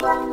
Bye.